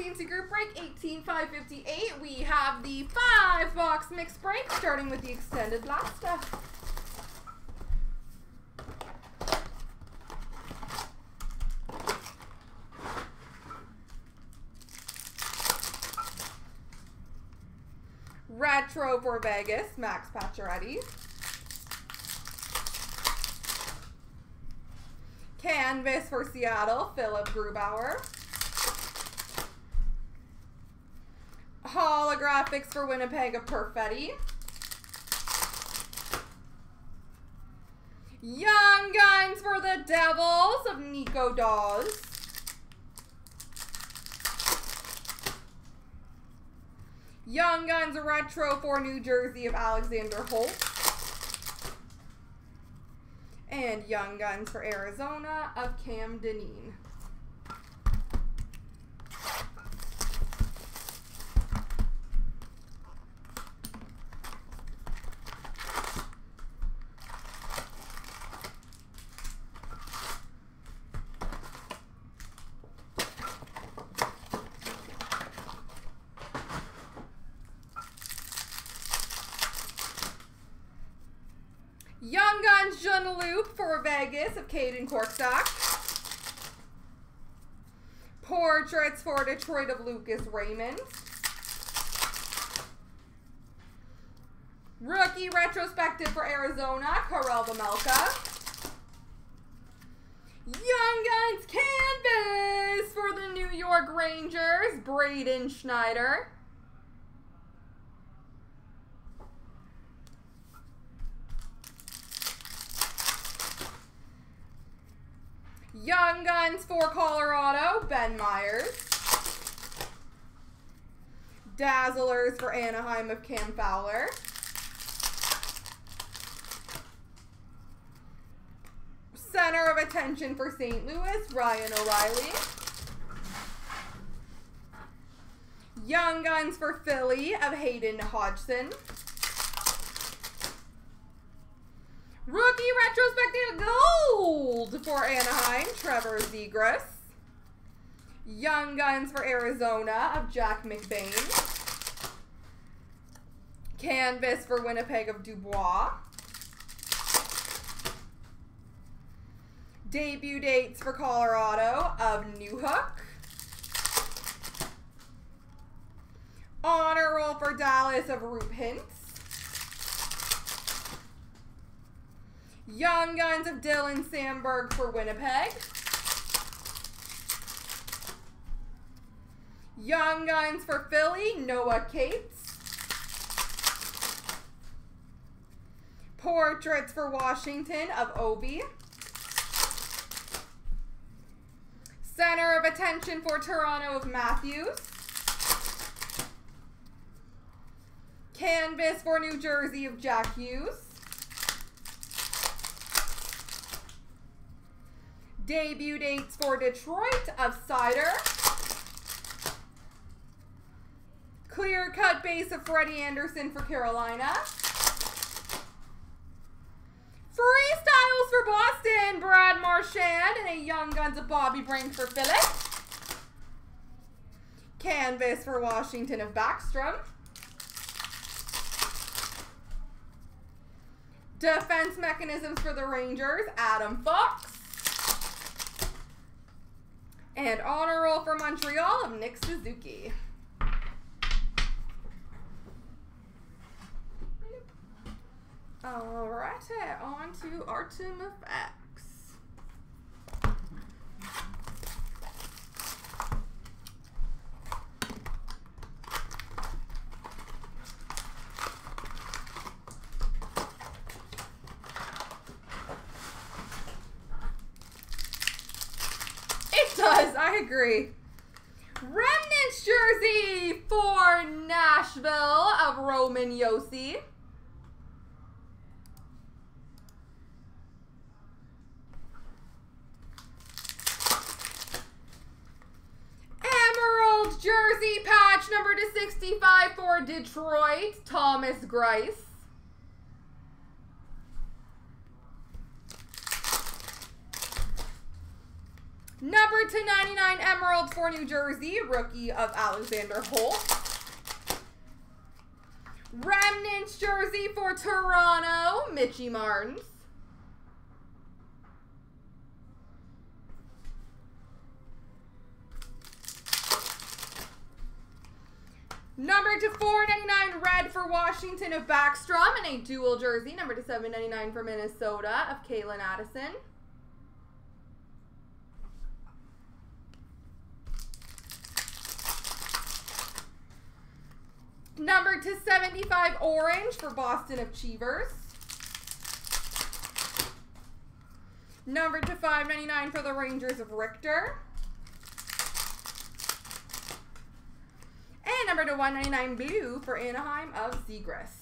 CNC Group Break 18558. We have the five box mix break starting with the extended blaster. Retro for Vegas, Max Pacioretty. Canvas for Seattle, Philipp Grubauer. Holographics for Winnipeg of Perfetti. Young Guns for the Devils of Nico Daws. Young Guns Retro for New Jersey of Alexander Holtz. And Young Guns for Arizona of Cam Dineen. Young Guns Jean-Luc for Vegas of Kaedan Korczak. Portraits for Detroit of Lucas Raymond. Rookie retrospective for Arizona, Karel Vejmelka. Young Guns canvas for the New York Rangers, Braden Schneider. Young Guns for Colorado, Ben Meyers. Dazzlers for Anaheim of Cam Fowler. Center of Attention for St. Louis, Ryan O'Reilly. Young Guns for Philly of Hayden Hodgson. Rookie retrospective gold for Anaheim, Trevor Zegras. Young Guns for Arizona of Jack McBain. Canvas for Winnipeg of Dubois. Debut dates for Colorado of Newhook. Honor roll for Dallas of Roop Young Guns of Dylan Samberg for Winnipeg. Young Guns for Philly, Noah Cates. Portraits for Washington of Ovi. Center of Attention for Toronto of Matthews. Canvas for New Jersey of Jack Hughes. Debut dates for Detroit of Seider. Clear cut base of Freddie Andersen for Carolina. Freestyles for Boston, Brad Marchand, and a Young Guns of Bobby Brink for Philly. Canvas for Washington of Backstrom. Defense mechanisms for the Rangers, Adam Fox. And honor roll for Montreal of Nick Suzuki. All right, on to Artifacts. Does, I agree. Remnants jersey for Nashville of Roman Josi. Emerald jersey patch number to 65 for Detroit, Thomas Greiss. Number to 99 Emerald for New Jersey, rookie of Alexander Holtz. Remnants jersey for Toronto, Mitchie Martins. Number to 499 red for Washington of Backstrom and a dual jersey. Number to 799 for Minnesota of Calen Addison. Number to 75 orange for Boston of Cheevers. Number to 599 for the Rangers of Richter. And number to 199 blue for Anaheim of Zegras.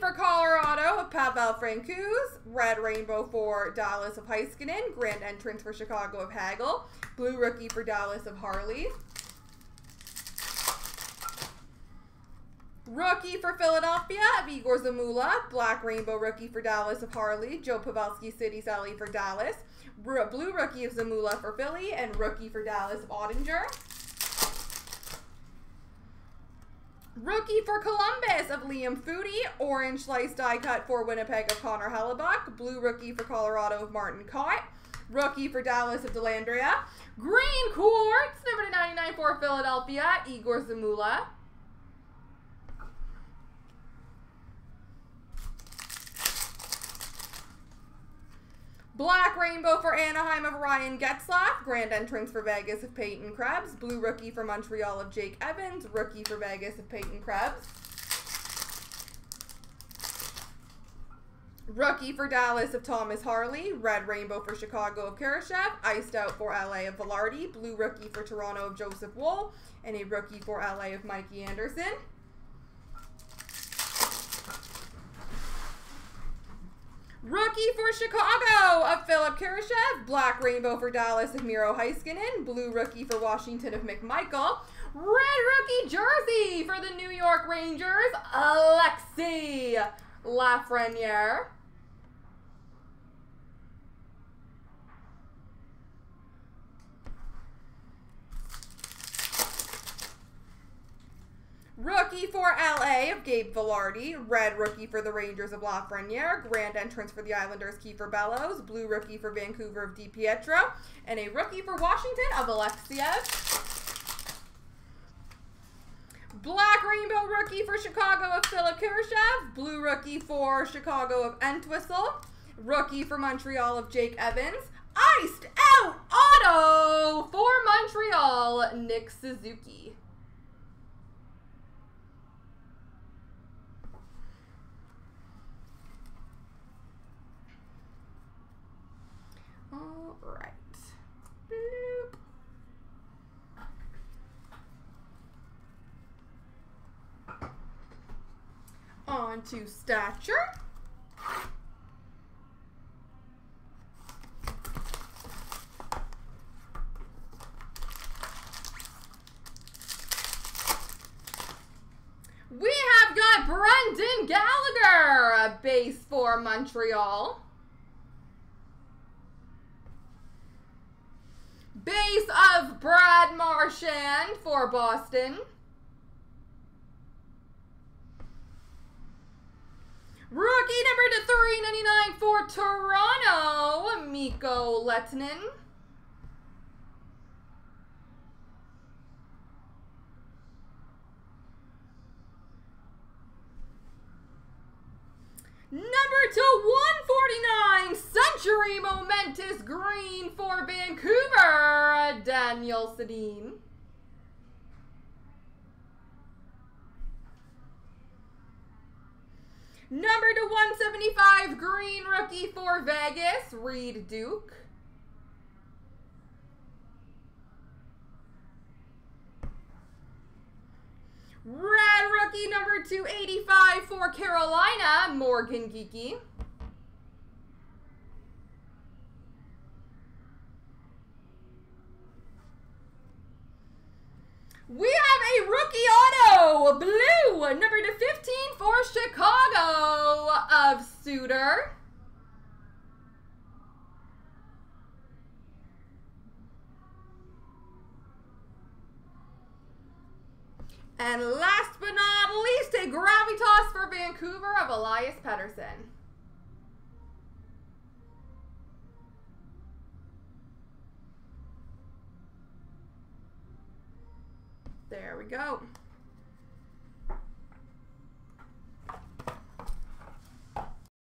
For Colorado of Pavel Francouz. Red Rainbow for Dallas of Heiskanen. Grand Entrance for Chicago of Hagel. Blue Rookie for Dallas of Harley. Rookie for Philadelphia of Igor Zamula. Black Rainbow Rookie for Dallas of Harley. Joe Pavelski City Sally for Dallas. Blue Rookie of Zamula for Philly. And Rookie for Dallas of Oettinger. Rookie for Columbus of Liam Foudy. Orange slice die cut for Winnipeg of Connor Hellebuyck. Blue rookie for Colorado of Martin Kaut. Rookie for Dallas of Dellandrea. Green quartz, number 99 for Philadelphia, Igor Zamula. Black Rainbow for Anaheim of Ryan Getzlaf. Grand Entrance for Vegas of Peyton Krebs. Blue Rookie for Montreal of Jake Evans. Rookie for Vegas of Peyton Krebs. Rookie for Dallas of Thomas Harley. Red Rainbow for Chicago of Kurashev. Iced out for LA of Vilardi. Blue Rookie for Toronto of Joseph Woll. And a Rookie for LA of Mikey Anderson. Rookie for Chicago of Philip Kurashev. Black Rainbow for Dallas of Miro Heiskanen. Blue Rookie for Washington of McMichael. Red Rookie Jersey for the New York Rangers, Alexi Lafreniere. Rookie for LA of Gabe Vilardi. Red rookie for the Rangers of Lafreniere. Grand entrance for the Islanders, Kiefer Bellows. Blue rookie for Vancouver of DiPietro. And a rookie for Washington of Alexeyev. Black Rainbow rookie for Chicago of Philip Kurashev. Blue rookie for Chicago of Entwistle. Rookie for Montreal of Jake Evans. Iced out auto for Montreal, Nick Suzuki. All right. Bloop. On to stature. We have got Brendan Gallagher, a base for Montreal. Base of Brad Marchand for Boston. Rookie number to 399 for Toronto, Mikko Lehtonen. Number to 149, Century Momentous Green for Vancouver, Daniel Sedin. 175, Green Rookie for Vegas, Reed Duke. Red rookie number 285 for Carolina, Morgan Geekie. For Chicago of Suter. And last but not least, a gravitas for Vancouver of Elias Pettersson. There we go.